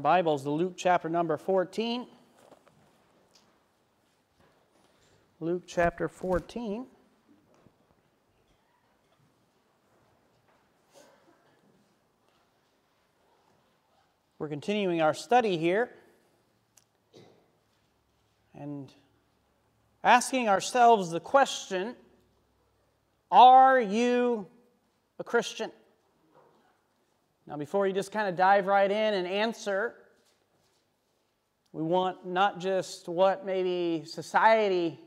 Bibles to Luke chapter number 14. Luke chapter 14. We're continuing our study here and asking ourselves the question Are you a Christian? Now, before you just kind of dive right in and answer, we want not just what maybe society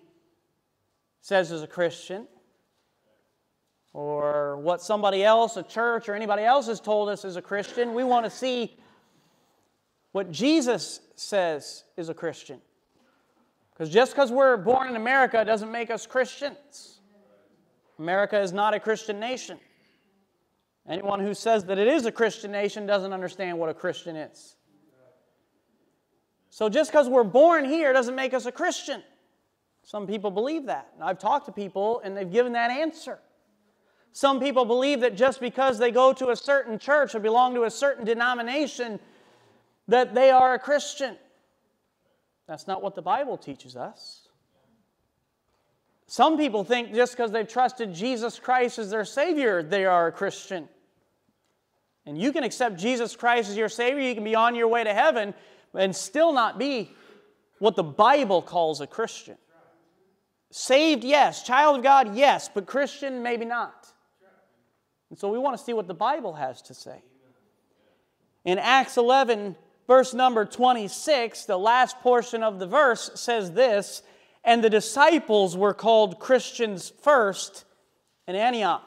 says as a Christian, or what somebody else, a church, or anybody else has told us as a Christian. We want to see what Jesus says is a Christian. Because just because we're born in America doesn't make us Christians. America is not a Christian nation. Anyone who says that it is a Christian nation doesn't understand what a Christian is. So just because we're born here doesn't make us a Christian. Some people believe that. I've talked to people and they've given that answer. Some people believe that just because they go to a certain church or belong to a certain denomination that they are a Christian. That's not what the Bible teaches us. Some people think just because they've trusted Jesus Christ as their Savior, they are a Christian. And you can accept Jesus Christ as your Savior, you can be on your way to heaven and still not be what the Bible calls a Christian. Saved, yes. Child of God, yes. But Christian, maybe not. And so we want to see what the Bible has to say. In Acts 11, verse number 26, the last portion of the verse says this And the disciples were called Christians first in Antioch.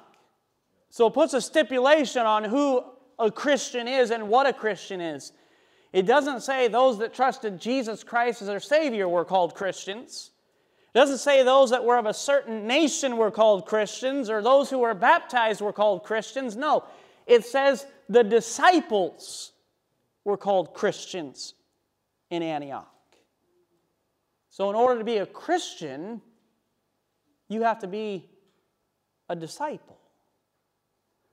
So it puts a stipulation on who a Christian is and what a Christian is. It doesn't say those that trusted Jesus Christ as their Savior were called Christians. It doesn't say those that were of a certain nation were called Christians or those who were baptized were called Christians. No, it says the disciples were called Christians in Antioch. So, in order to be a Christian, you have to be a disciple.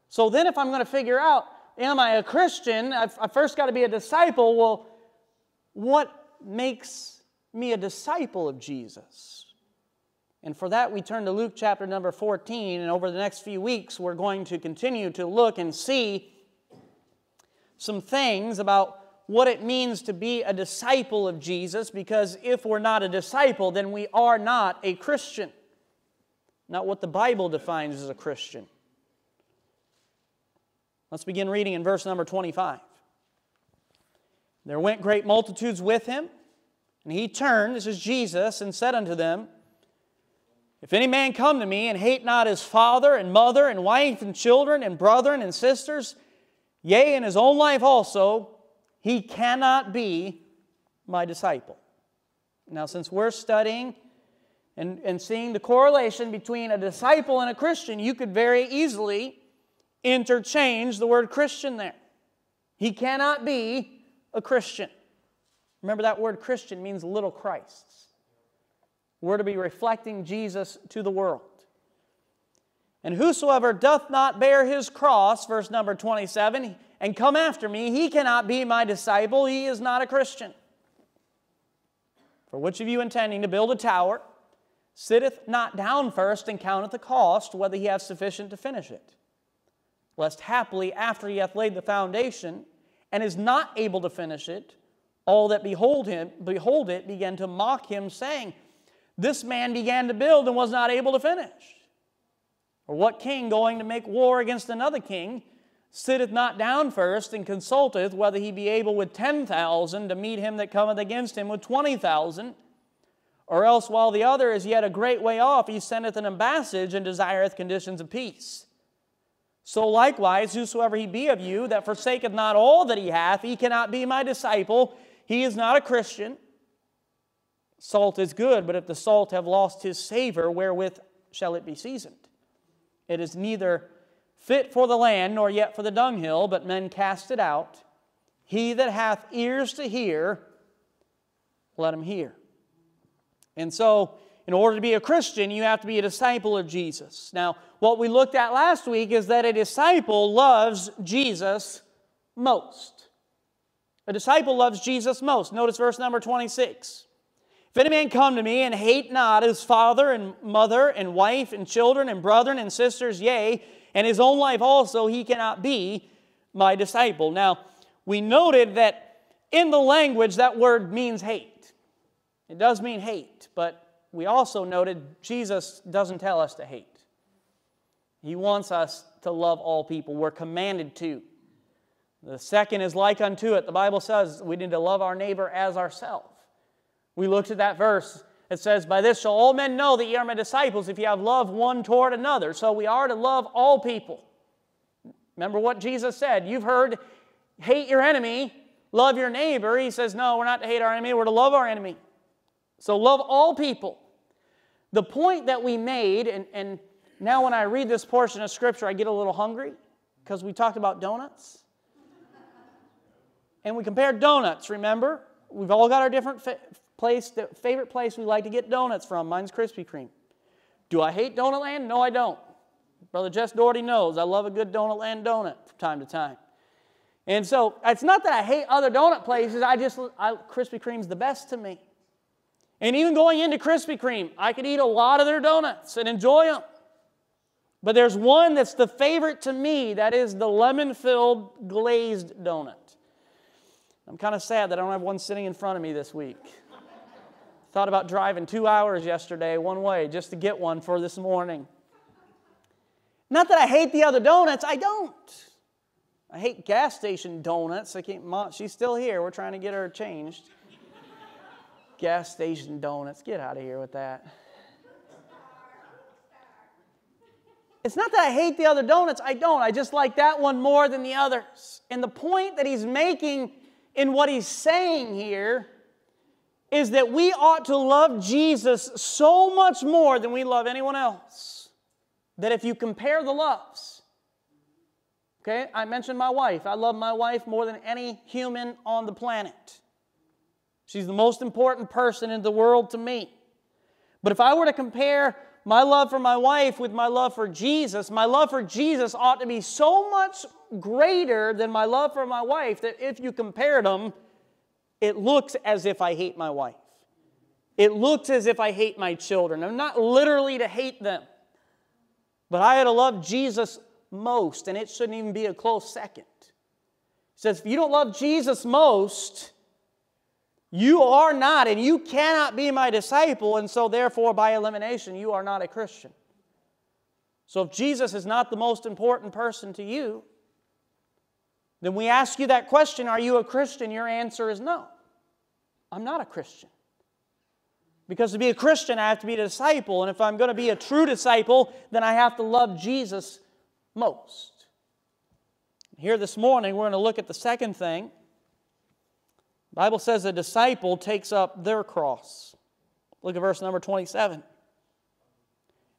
So, then if I'm going to figure out am I a Christian? I first got to be a disciple. Well, what makes me a disciple of Jesus? And for that, we turn to Luke chapter number 14. And over the next few weeks, we're going to continue to look and see some things about what it means to be a disciple of Jesus, because if we're not a disciple, then we are not a Christian. Not what the Bible defines as a Christian. Let's begin reading in verse number 25. There went great multitudes with him, and he turned, this is Jesus, and said unto them, If any man come to me and hate not his father and mother and wife and children and brethren and sisters, yea, and his own life also, he cannot be my disciple. Now, since we're studying and, and seeing the correlation between a disciple and a Christian, you could very easily interchange the word Christian there. He cannot be a Christian. Remember that word Christian means little Christs. We're to be reflecting Jesus to the world. And whosoever doth not bear his cross, verse number 27, and come after me, he cannot be my disciple. He is not a Christian. For which of you intending to build a tower sitteth not down first and counteth the cost, whether he have sufficient to finish it? Lest haply after he hath laid the foundation and is not able to finish it, all that behold him behold it began to mock him, saying, This man began to build and was not able to finish. Or what king going to make war against another king sitteth not down first and consulteth whether he be able with ten thousand to meet him that cometh against him with twenty thousand? Or else while the other is yet a great way off, he sendeth an ambassage and desireth conditions of peace. So likewise, whosoever he be of you that forsaketh not all that he hath, he cannot be my disciple. He is not a Christian. Salt is good, but if the salt have lost his savor, wherewith shall it be seasoned? It is neither fit for the land nor yet for the dunghill, but men cast it out. He that hath ears to hear, let him hear. And so, in order to be a Christian, you have to be a disciple of Jesus. Now, what we looked at last week is that a disciple loves Jesus most. A disciple loves Jesus most. Notice verse number 26. If any man come to me and hate not his father and mother and wife and children and brethren and sisters, yea, and his own life also, he cannot be my disciple. Now, we noted that in the language that word means hate. It does mean hate, we also noted Jesus doesn't tell us to hate. He wants us to love all people. We're commanded to. The second is like unto it. The Bible says we need to love our neighbor as ourselves. We looked at that verse. It says, By this shall all men know that ye are my disciples if you have love one toward another. So we are to love all people. Remember what Jesus said. You've heard, hate your enemy, love your neighbor. He says, No, we're not to hate our enemy, we're to love our enemy. So love all people. The point that we made, and, and now when I read this portion of Scripture, I get a little hungry because we talked about donuts. And we compared donuts, remember? We've all got our different fa- place, favorite place we like to get donuts from. Mine's Krispy Kreme. Do I hate Donut Land? No, I don't. Brother Jess Doherty knows I love a good Donut Land donut from time to time. And so it's not that I hate other donut places, I just, I, Krispy Kreme's the best to me. And even going into Krispy Kreme, I could eat a lot of their donuts and enjoy them. But there's one that's the favorite to me, that is the lemon filled glazed donut. I'm kind of sad that I don't have one sitting in front of me this week. Thought about driving two hours yesterday one way just to get one for this morning. Not that I hate the other donuts, I don't. I hate gas station donuts. I can't, Mom, she's still here. We're trying to get her changed. Gas station donuts. Get out of here with that. It's not that I hate the other donuts. I don't. I just like that one more than the others. And the point that he's making in what he's saying here is that we ought to love Jesus so much more than we love anyone else. That if you compare the loves, okay, I mentioned my wife. I love my wife more than any human on the planet. She's the most important person in the world to me. But if I were to compare my love for my wife with my love for Jesus, my love for Jesus ought to be so much greater than my love for my wife that if you compared them, it looks as if I hate my wife. It looks as if I hate my children. I'm not literally to hate them, but I had to love Jesus most, and it shouldn't even be a close second. He says, if you don't love Jesus most, you are not, and you cannot be my disciple, and so therefore, by elimination, you are not a Christian. So if Jesus is not the most important person to you, then we ask you that question Are you a Christian? Your answer is no. I'm not a Christian. Because to be a Christian, I have to be a disciple, and if I'm going to be a true disciple, then I have to love Jesus most. Here this morning, we're going to look at the second thing the Bible says a disciple takes up their cross. Look at verse number 27.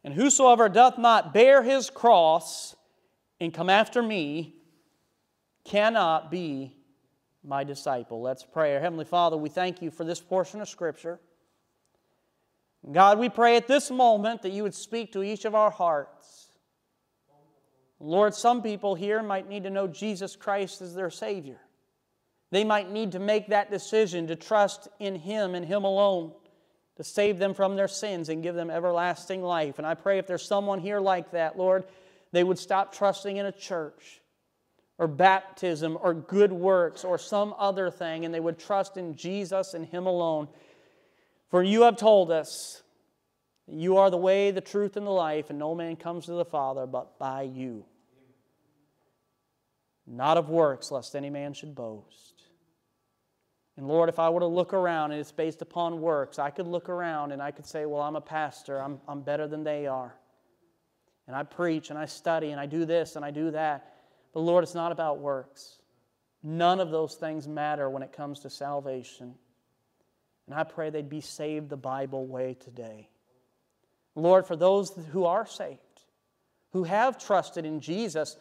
And whosoever doth not bear his cross and come after me cannot be my disciple. Let's pray. Our Heavenly Father, we thank you for this portion of Scripture. God, we pray at this moment that you would speak to each of our hearts. Lord, some people here might need to know Jesus Christ as their Savior. They might need to make that decision to trust in Him and Him alone to save them from their sins and give them everlasting life. And I pray if there's someone here like that, Lord, they would stop trusting in a church or baptism or good works or some other thing and they would trust in Jesus and Him alone. For you have told us that you are the way, the truth, and the life, and no man comes to the Father but by you. Not of works, lest any man should boast. And Lord, if I were to look around and it's based upon works, I could look around and I could say, Well, I'm a pastor, I'm, I'm better than they are. And I preach and I study and I do this and I do that. But Lord, it's not about works. None of those things matter when it comes to salvation. And I pray they'd be saved the Bible way today. Lord, for those who are saved, who have trusted in Jesus,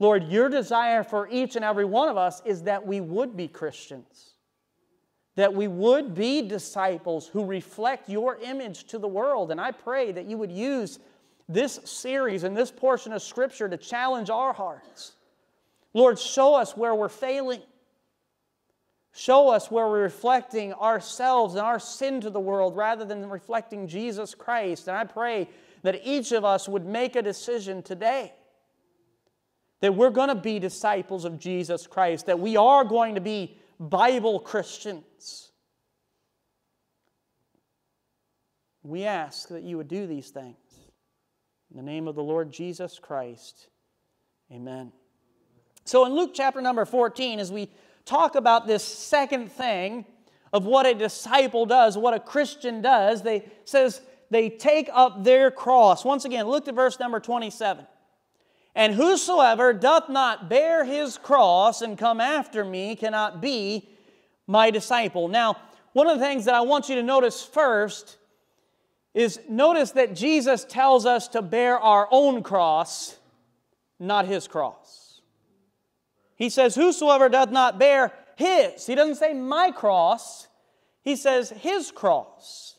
Lord, your desire for each and every one of us is that we would be Christians that we would be disciples who reflect your image to the world. And I pray that you would use this series and this portion of Scripture to challenge our hearts. Lord, show us where we're failing. Show us where we're reflecting ourselves and our sin to the world rather than reflecting Jesus Christ. And I pray that each of us would make a decision today that we're going to be disciples of Jesus Christ, that we are going to be Bible Christians. We ask that you would do these things. In the name of the Lord Jesus Christ, amen. So in Luke chapter number 14, as we talk about this second thing of what a disciple does, what a Christian does, they says they take up their cross. Once again, look at verse number 27. And whosoever doth not bear his cross and come after me cannot be my disciple. Now, one of the things that I want you to notice first is notice that Jesus tells us to bear our own cross, not his cross. He says, Whosoever doth not bear his, he doesn't say my cross, he says his cross,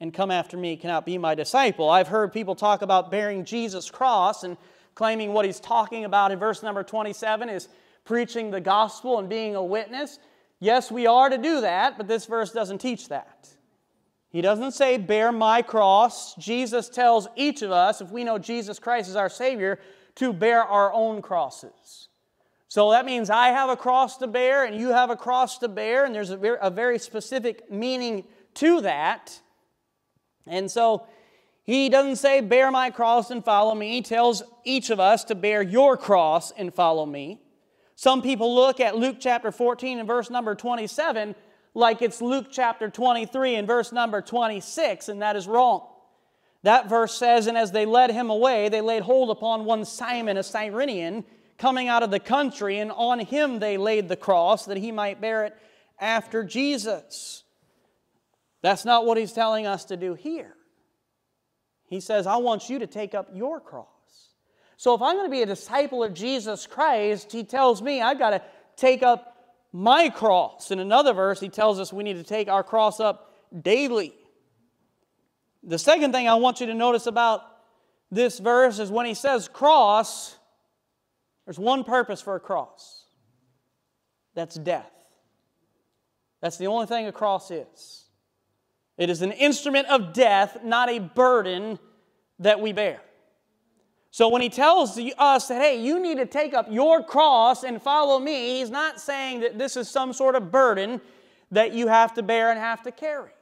and come after me cannot be my disciple. I've heard people talk about bearing Jesus' cross and claiming what he's talking about in verse number 27 is preaching the gospel and being a witness. Yes, we are to do that, but this verse doesn't teach that. He doesn't say, Bear my cross. Jesus tells each of us, if we know Jesus Christ is our Savior, to bear our own crosses. So that means I have a cross to bear and you have a cross to bear, and there's a very, a very specific meaning to that. And so he doesn't say, Bear my cross and follow me. He tells each of us to bear your cross and follow me. Some people look at Luke chapter 14 and verse number 27 like it's Luke chapter 23 and verse number 26, and that is wrong. That verse says, And as they led him away, they laid hold upon one Simon, a Cyrenian, coming out of the country, and on him they laid the cross that he might bear it after Jesus. That's not what he's telling us to do here. He says, I want you to take up your cross. So if I'm going to be a disciple of Jesus Christ, he tells me I've got to take up my cross. In another verse, he tells us we need to take our cross up daily. The second thing I want you to notice about this verse is when he says cross, there's one purpose for a cross that's death. That's the only thing a cross is. It is an instrument of death, not a burden that we bear. So when he tells us that, hey, you need to take up your cross and follow me, he's not saying that this is some sort of burden that you have to bear and have to carry.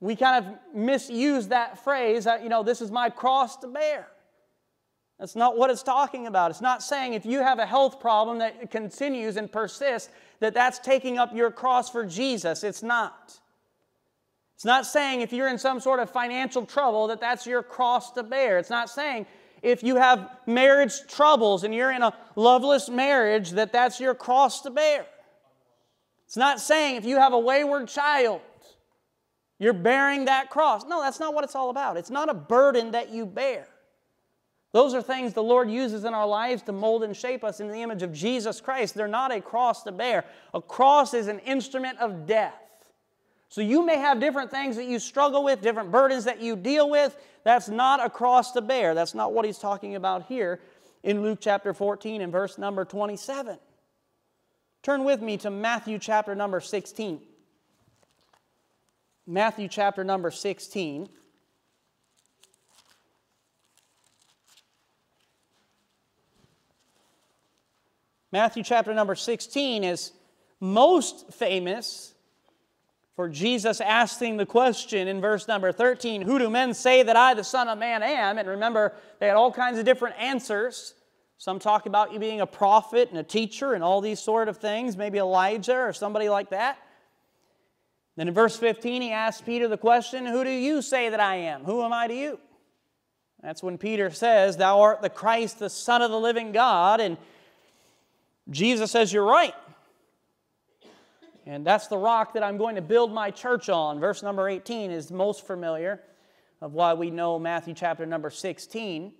We kind of misuse that phrase, uh, you know, this is my cross to bear. That's not what it's talking about. It's not saying if you have a health problem that continues and persists, that that's taking up your cross for Jesus. It's not. It's not saying if you're in some sort of financial trouble that that's your cross to bear. It's not saying if you have marriage troubles and you're in a loveless marriage, that that's your cross to bear. It's not saying if you have a wayward child, you're bearing that cross. No, that's not what it's all about. It's not a burden that you bear. Those are things the Lord uses in our lives to mold and shape us in the image of Jesus Christ. They're not a cross to bear. A cross is an instrument of death. So you may have different things that you struggle with, different burdens that you deal with. That's not a cross to bear. That's not what he's talking about here in Luke chapter 14 and verse number 27. Turn with me to Matthew chapter number 16. Matthew chapter number 16. Matthew chapter number 16 is most famous for Jesus asking the question in verse number 13, Who do men say that I, the Son of Man, am? And remember, they had all kinds of different answers. Some talk about you being a prophet and a teacher and all these sort of things, maybe Elijah or somebody like that. Then in verse 15, he asks Peter the question, Who do you say that I am? Who am I to you? That's when Peter says, Thou art the Christ, the Son of the living God. And Jesus says, You're right. And that's the rock that I'm going to build my church on. Verse number 18 is most familiar of why we know Matthew chapter number 16.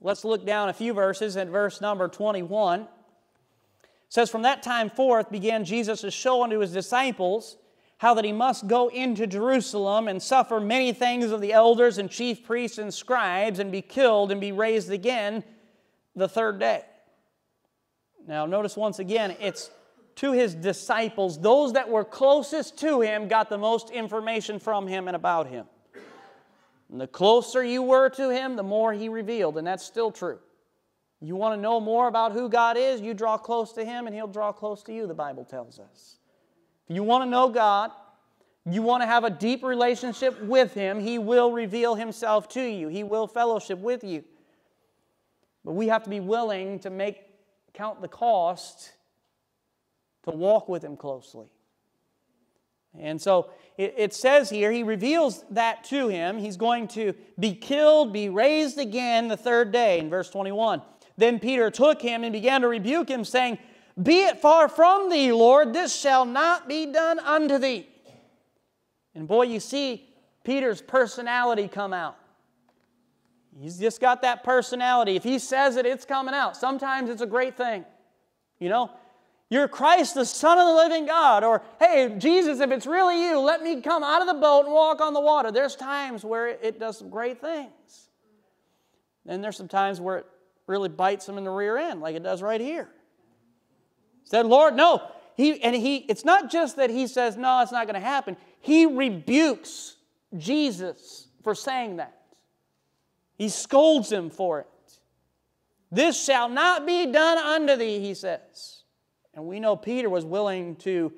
Let's look down a few verses at verse number 21. It says, From that time forth began Jesus to show unto his disciples how that he must go into Jerusalem and suffer many things of the elders and chief priests and scribes and be killed and be raised again the third day. Now, notice once again, it's to his disciples, those that were closest to him got the most information from him and about him. And the closer you were to him, the more he revealed, and that's still true. You want to know more about who God is, you draw close to him and he'll draw close to you, the Bible tells us. If you want to know God, you want to have a deep relationship with him, he will reveal himself to you. He will fellowship with you. But we have to be willing to make count the cost to walk with him closely. And so it, it, says here, he reveals that to him. He's going to be killed, be raised again the third day in verse 21. Then Peter took him and began to rebuke him, saying, Be it far from thee, Lord, this shall not be done unto thee. And boy, you see Peter's personality come out. He's just got that personality. If he says it, it's coming out. Sometimes it's a great thing. You know, you're Christ, the Son of the living God. Or, hey, Jesus, if it's really you, let me come out of the boat and walk on the water. There's times where it does some great things. Then there's some times where it really bites them in the rear end, like it does right here. Said, Lord, no. He, and he, it's not just that he says, no, it's not going to happen. He rebukes Jesus for saying that. He scolds him for it. This shall not be done unto thee, he says. And we know Peter was willing to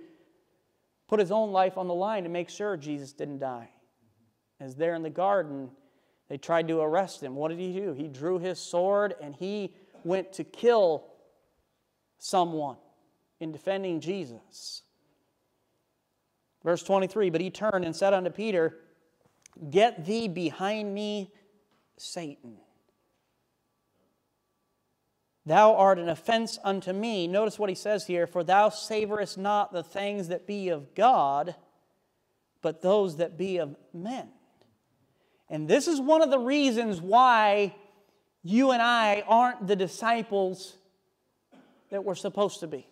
put his own life on the line to make sure Jesus didn't die. As there in the garden, they tried to arrest him. What did he do? He drew his sword and he went to kill someone in defending Jesus. Verse 23 But he turned and said unto Peter, Get thee behind me, Satan. Thou art an offense unto me. Notice what he says here For thou savorest not the things that be of God, but those that be of men. And this is one of the reasons why you and I aren't the disciples that we're supposed to be.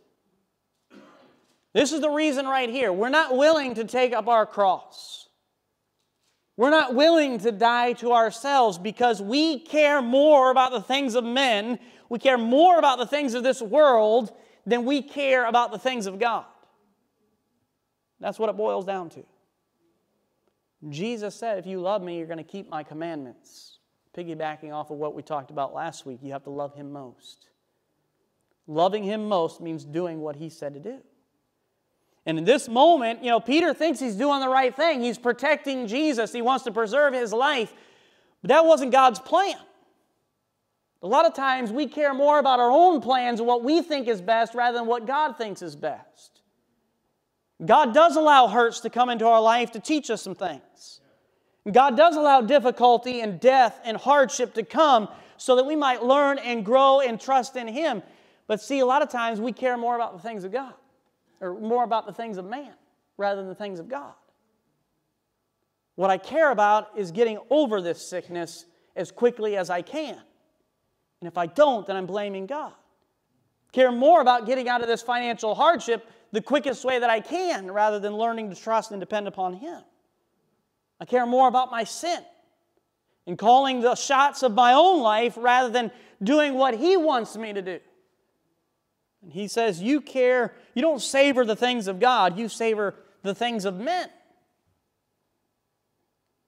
This is the reason right here. We're not willing to take up our cross. We're not willing to die to ourselves because we care more about the things of men, we care more about the things of this world than we care about the things of God. That's what it boils down to. Jesus said, If you love me, you're going to keep my commandments. Piggybacking off of what we talked about last week, you have to love him most. Loving him most means doing what he said to do. And in this moment, you know, Peter thinks he's doing the right thing. He's protecting Jesus, he wants to preserve his life. But that wasn't God's plan. A lot of times we care more about our own plans and what we think is best rather than what God thinks is best. God does allow hurts to come into our life to teach us some things. God does allow difficulty and death and hardship to come so that we might learn and grow and trust in Him. But see, a lot of times we care more about the things of God or more about the things of man rather than the things of God. What I care about is getting over this sickness as quickly as I can. And if I don't, then I'm blaming God. Care more about getting out of this financial hardship the quickest way that I can rather than learning to trust and depend upon Him. I care more about my sin and calling the shots of my own life rather than doing what He wants me to do. And he says, You care, you don't savor the things of God, you savor the things of men.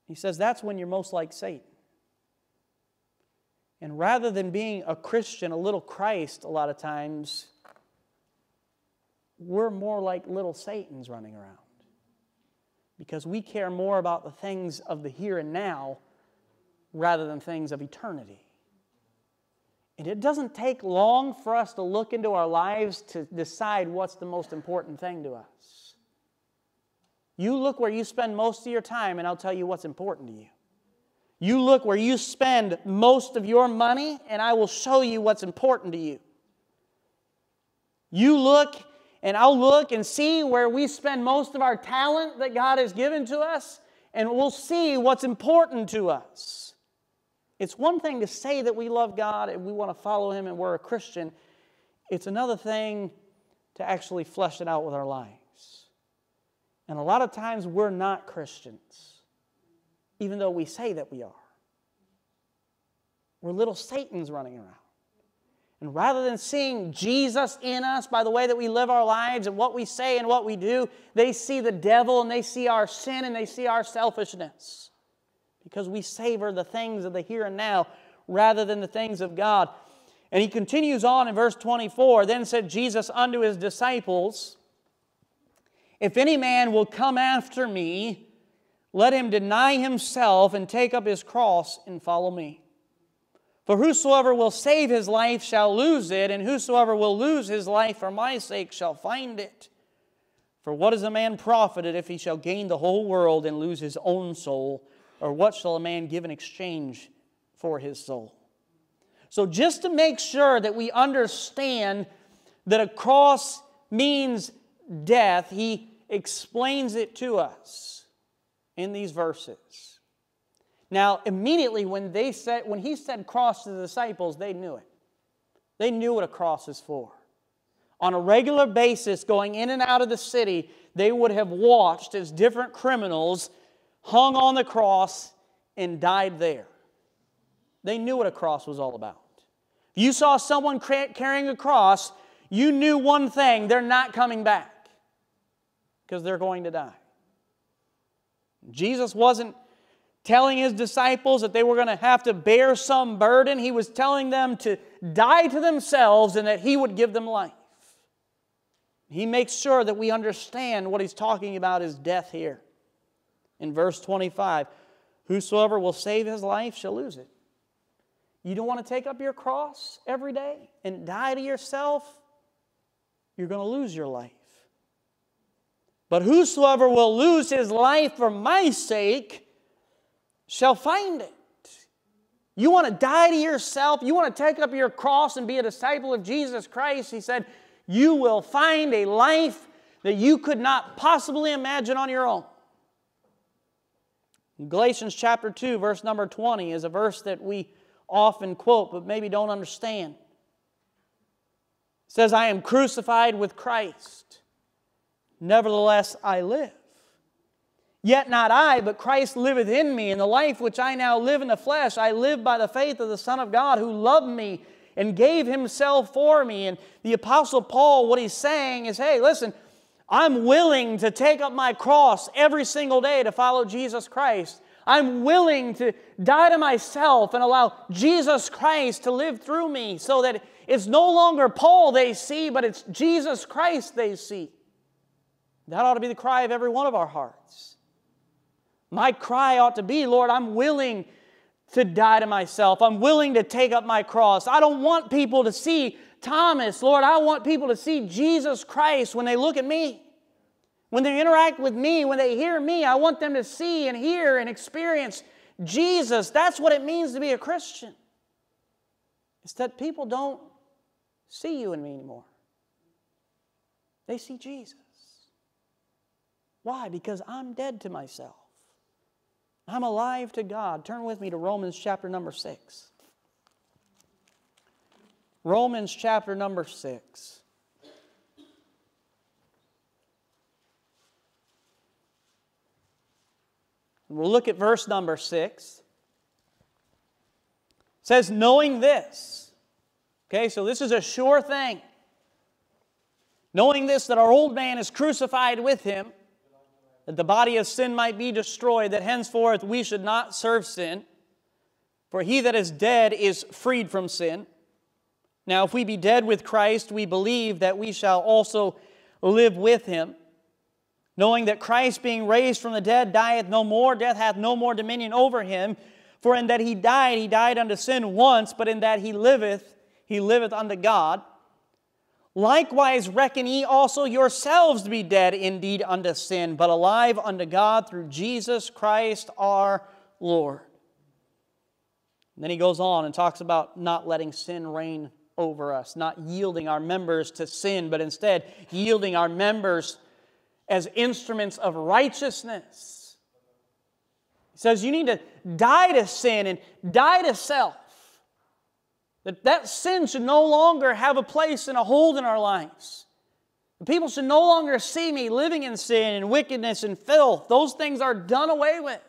He says that's when you're most like Satan. And rather than being a Christian, a little Christ, a lot of times, we're more like little Satans running around. Because we care more about the things of the here and now rather than things of eternity. And it doesn't take long for us to look into our lives to decide what's the most important thing to us. You look where you spend most of your time, and I'll tell you what's important to you. You look where you spend most of your money, and I will show you what's important to you. You look, and I'll look and see where we spend most of our talent that God has given to us, and we'll see what's important to us. It's one thing to say that we love God and we want to follow Him and we're a Christian. It's another thing to actually flesh it out with our lives. And a lot of times we're not Christians, even though we say that we are. We're little Satans running around. And rather than seeing Jesus in us by the way that we live our lives and what we say and what we do, they see the devil and they see our sin and they see our selfishness. Because we savor the things of the here and now rather than the things of God. And he continues on in verse 24 Then said Jesus unto his disciples, If any man will come after me, let him deny himself and take up his cross and follow me. For whosoever will save his life shall lose it, and whosoever will lose his life for my sake shall find it. For what is a man profited if he shall gain the whole world and lose his own soul? Or what shall a man give in exchange for his soul? So, just to make sure that we understand that a cross means death, he explains it to us in these verses. Now, immediately when they said when he said cross to the disciples, they knew it. They knew what a cross is for. On a regular basis, going in and out of the city, they would have watched as different criminals hung on the cross and died there. They knew what a cross was all about. If you saw someone carrying a cross, you knew one thing they're not coming back because they're going to die. Jesus wasn't telling his disciples that they were going to have to bear some burden. He was telling them to die to themselves and that he would give them life. He makes sure that we understand what he's talking about is death here. In verse 25, whosoever will save his life shall lose it. You don't want to take up your cross every day and die to yourself? You're going to lose your life. But whosoever will lose his life for my sake shall find it. You want to die to yourself? You want to take up your cross and be a disciple of Jesus Christ? He said, You will find a life that you could not possibly imagine on your own. Galatians chapter 2, verse number 20 is a verse that we often quote but maybe don't understand. It says, I am crucified with Christ. Nevertheless, I live. Yet not I, but Christ liveth in me. And the life which I now live in the flesh, I live by the faith of the Son of God who loved me and gave himself for me. And the Apostle Paul, what he's saying is, hey, listen, I'm willing to take up my cross every single day to follow Jesus Christ. I'm willing to die to myself and allow Jesus Christ to live through me so that it's no longer Paul they see, but it's Jesus Christ they see. That ought to be the cry of every one of our hearts. My cry ought to be, Lord, I'm willing to die to myself. I'm willing to take up my cross. I don't want people to see Thomas. Lord, I want people to see Jesus Christ when they look at me. When they interact with me, when they hear me, I want them to see and hear and experience Jesus. That's what it means to be a Christian. It's that people don't see you and me anymore. They see Jesus. Why? Because I'm dead to myself. I'm alive to God. Turn with me to Romans chapter number 6. Romans chapter number 6. We'll look at verse number 6. It says, knowing this. Okay, so this is a sure thing. Knowing this, that our old man is crucified with him that the body of sin might be destroyed, that henceforth we should not serve sin. For he that is dead is freed from sin. Now, if we be dead with Christ, we believe that we shall also live with him. Knowing that Christ, being raised from the dead, dieth no more, death hath no more dominion over him. For in that he died, he died unto sin once, but in that he liveth, he liveth unto God. Likewise, reckon ye also yourselves to be dead indeed unto sin, but alive unto God through Jesus Christ our Lord. And then he goes on and talks about not letting sin reign over us, not yielding our members to sin, but instead yielding our members as instruments of righteousness. He says you need to die to sin and die to self. That that sin should no longer have a place and a hold in our lives. People should no longer see me living in sin and wickedness and filth. Those things are done away with.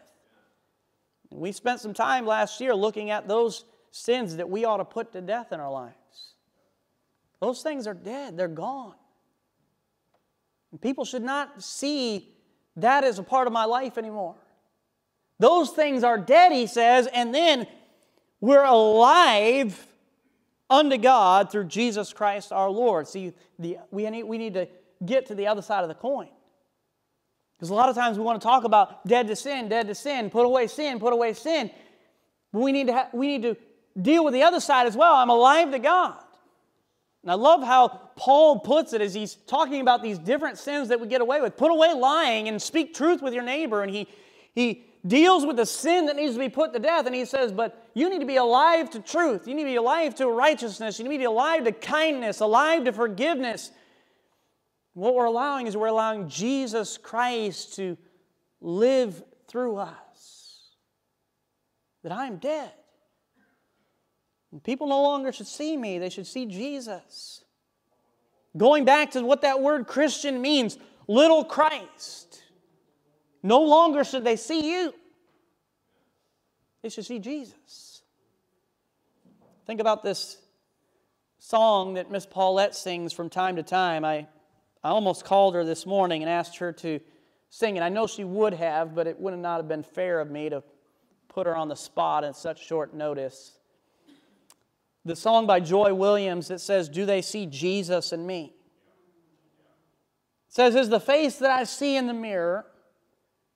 we spent some time last year looking at those sins that we ought to put to death in our lives. Those things are dead, they're gone. And people should not see that as a part of my life anymore. Those things are dead, he says, and then we're alive unto God through Jesus Christ our Lord. See, the, we, need, we need to get to the other side of the coin. Because a lot of times we want to talk about dead to sin, dead to sin, put away sin, put away sin. But we need to, ha- we need to deal with the other side as well. I'm alive to God. And I love how Paul puts it as he's talking about these different sins that we get away with. Put away lying and speak truth with your neighbor. And he, he deals with the sin that needs to be put to death. And he says, But you need to be alive to truth. You need to be alive to righteousness. You need to be alive to kindness, alive to forgiveness. What we're allowing is we're allowing Jesus Christ to live through us. That I'm dead. And people no longer should see me, they should see Jesus. Going back to what that word Christian means, little Christ. No longer should they see you, they should see Jesus. Think about this song that Miss Paulette sings from time to time. I, I almost called her this morning and asked her to sing it. I know she would have, but it would not have been fair of me to put her on the spot at such short notice the song by Joy Williams that says, Do they see Jesus in me? It says, Is the face that I see in the mirror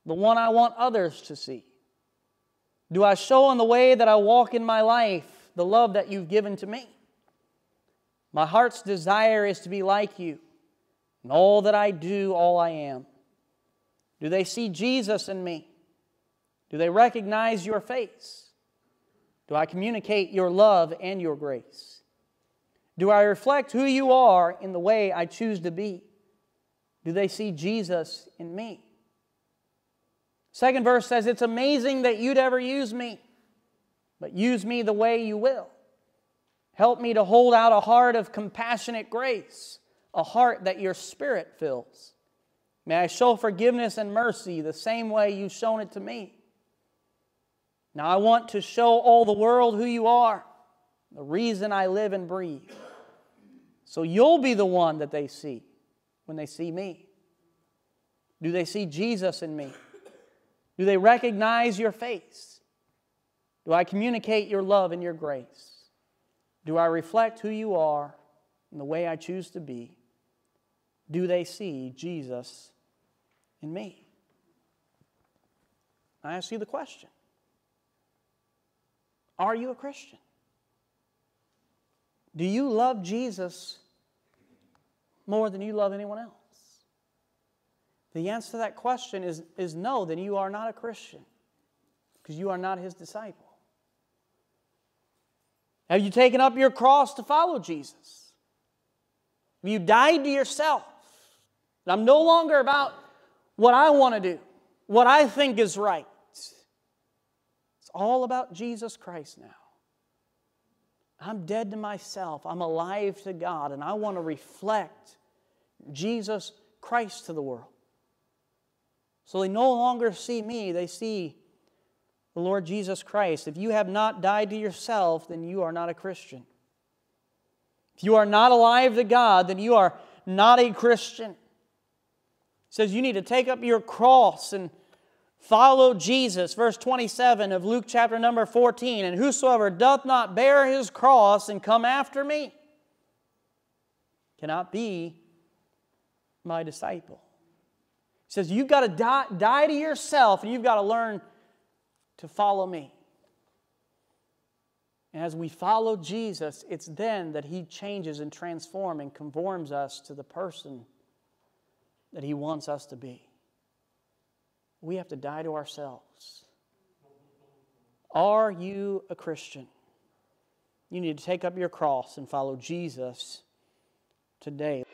the one I want others to see? Do I show in the way that I walk in my life the love that you've given to me? My heart's desire is to be like you, and all that I do, all I am. Do they see Jesus in me? Do they recognize your face? Do I communicate your love and your grace? Do I reflect who you are in the way I choose to be? Do they see Jesus in me? Second verse says, It's amazing that you'd ever use me, but use me the way you will. Help me to hold out a heart of compassionate grace, a heart that your spirit fills. May I show forgiveness and mercy the same way you've shown it to me. Now, I want to show all the world who you are, the reason I live and breathe. So you'll be the one that they see when they see me. Do they see Jesus in me? Do they recognize your face? Do I communicate your love and your grace? Do I reflect who you are and the way I choose to be? Do they see Jesus in me? I ask you the question are you a Christian? Do you love Jesus more than you love anyone else? The answer to that question is, is no, then you are not a Christian because you are not his disciple. Have you taken up your cross to follow Jesus? Have you died to yourself? I'm no longer about what I want to do, what I think is right It's all about Jesus Christ now. I'm dead to myself. I'm alive to God, and I want to reflect Jesus Christ to the world. So they no longer see me, they see the Lord Jesus Christ. If you have not died to yourself, then you are not a Christian. If you are not alive to God, then you are not a Christian. It says you need to take up your cross and Follow Jesus, verse 27 of Luke chapter number 14. And whosoever doth not bear his cross and come after me cannot be my disciple. He says, You've got to die, die to yourself and you've got to learn to follow me. And as we follow Jesus, it's then that He changes and transforms and conforms us to the person that He wants us to be we have to die to ourselves. Are you a Christian? You need to take up your cross and follow Jesus today.